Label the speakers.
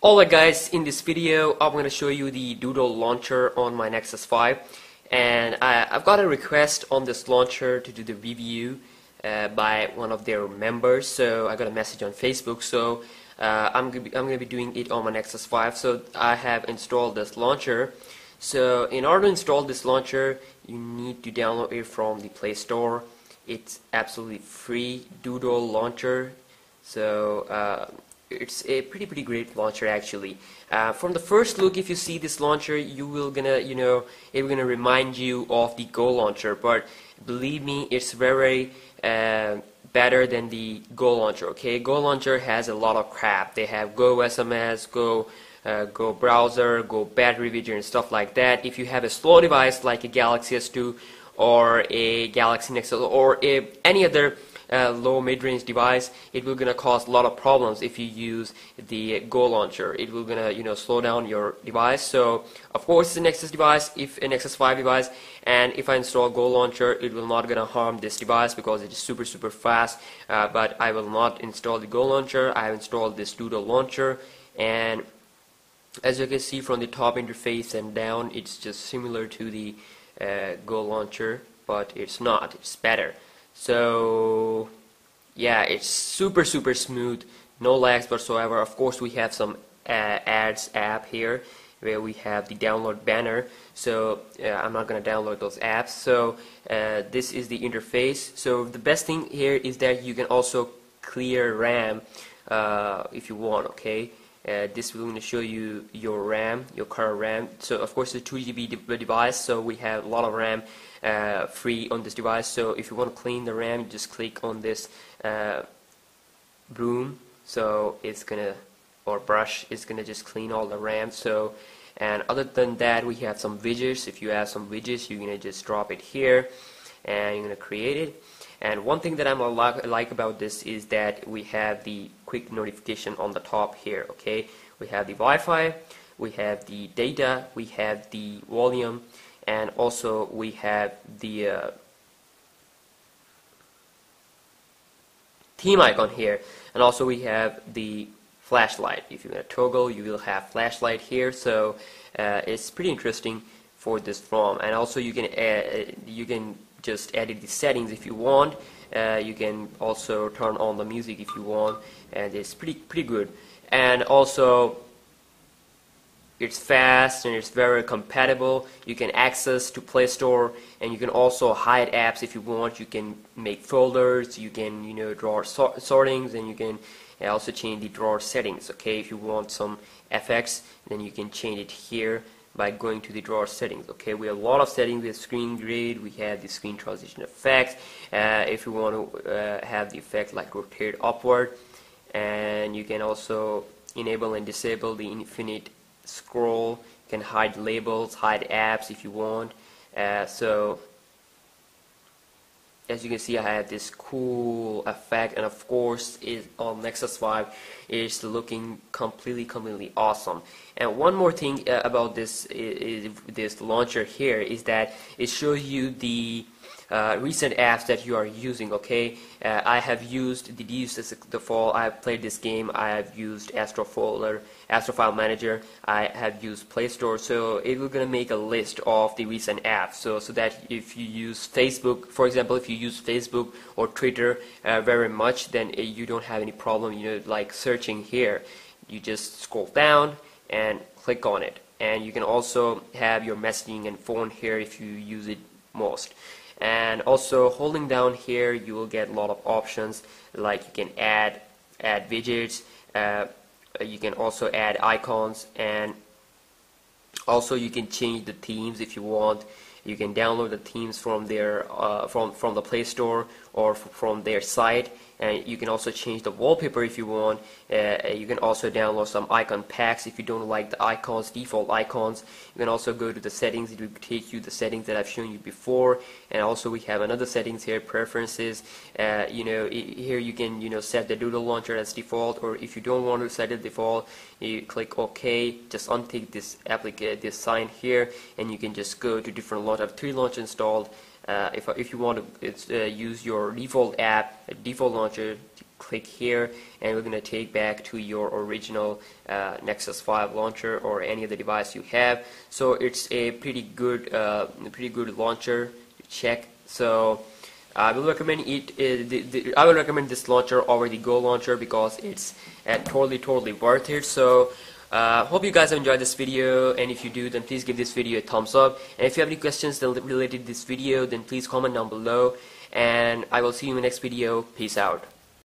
Speaker 1: Alright guys, in this video I'm going to show you the Dodol launcher on my Nexus 5 and I, have got a request on this launcher to do the review uh, by one of their members so I got a message on Facebook so uh, I'm I'm going to be doing it on my Nexus 5 so I have installed this launcher. So in order to install this launcher you need to download it from the Play Store. It's absolutely free Dodol launcher so uh, it's a pretty pretty great launcher actually. Uh, from the first look if you see this launcher you will gonna you know it will gonna remind you of the Go launcher. But believe me it's very uh, better than the Go launcher okay? Go launcher has a lot of crap. They have Go SMS Go uh, Go browser Go battery video and stuff like that. If you have a slow device like a Galaxy S2 or a Galaxy Nexus or a, any other uh, low mid-range device, it will gonna cause a lot of problems if you use the Go launcher. It will gonna you know slow down your device. So of course it's a Nexus device, if a Nexus 5 device, and if I install Go launcher, it will not gonna harm this device because it is super super fast. Uh, but I will not install the Go launcher. I have installed this Dodol launcher, and as you can see from the top interface and down, it's just similar to the uh, Go launcher, but it's not. It's better. So yeah, it's super super smooth, no lags whatsoever. Of course, we have some uh, ads app here where we have the download banner. So uh, I'm not going to download those apps. So uh, this is the interface. So the best thing here is that you can also clear RAM uh, if you want. Okay. Uh, this will going to show you your RAM, your current RAM. So of course it's a 2 GB de device, so we have a lot of RAM uh, free on this device. So if you want to clean the RAM just click on this uh, broom. So it's gonna or brush is gonna just clean all the RAM. So and other than that we have some widgets. If you have some widgets you're gonna just drop it here and you're gonna create it and one thing that I'm like, like about this is that we have the quick notification on the top here okay? We have the Wi-Fi we have the data we have the volume and also we have the uh, theme icon here. And also we have the flashlight. If you're going to toggle you will have flashlight here. So uh, it's pretty interesting for this ROM and also you can add, you can just edit the settings if you want. Uh, you can also turn on the music if you want and it's pretty pretty good. And also it's fast and it's very compatible. You can access to Play Store and you can also hide apps if you want. You can make folders you can you know draw so sortings and you can also change the drawer settings okay? If you want some FX then you can change it here by going to the drawer settings okay? We have a lot of settings. We have screen grid we have the screen transition effects uh, if you want to uh, have the effect like rotate upward. And you can also enable and disable the infinite scroll. You can hide labels hide apps if you want. Uh, so as you can see I have this cool effect and of course it on Nexus 5 is looking completely completely awesome. And one more thing uh, about this is, this launcher here is that it shows you the uh, recent apps that you are using okay? Uh, I have used the Deus as the fall. I have played this game. I have used Astrofolder Astrofile Manager. I have used Play Store. So it will gonna make a list of the recent apps. So so that if you use Facebook for example if you use Facebook or Twitter uh, very much then uh, you don't have any problem you know like searching here. You just scroll down and click on it. And you can also have your messaging and phone here if you use it most and also holding down here you will get a lot of options. Like you can add add widgets uh, you can also add icons and also you can change the themes if you want you can download the themes from their uh, from from the Play Store or from their site. And you can also change the wallpaper if you want. Uh, you can also download some icon packs if you don't like the icons default icons. You can also go to the settings. It will take you the settings that I've shown you before. And also we have another settings here preferences. Uh, you know here you can you know set the dodol launcher as default. Or if you don't want to set it default you click OK. Just untick this application this sign here. And you can just go to different launch I have three launch installed uh, if, if you want to uh, use your default app, default launcher, click here and we're going to take back to your original uh, Nexus 5 launcher or any other device you have. So it's a pretty good, uh, pretty good launcher to check. So I will recommend it. Uh, the, the, I will recommend this launcher over the Go launcher because it's uh, totally, totally worth it. So. Uh, hope you guys have enjoyed this video and if you do then please give this video a thumbs up. And if you have any questions related to this video then please comment down below and I will see you in the next video. Peace out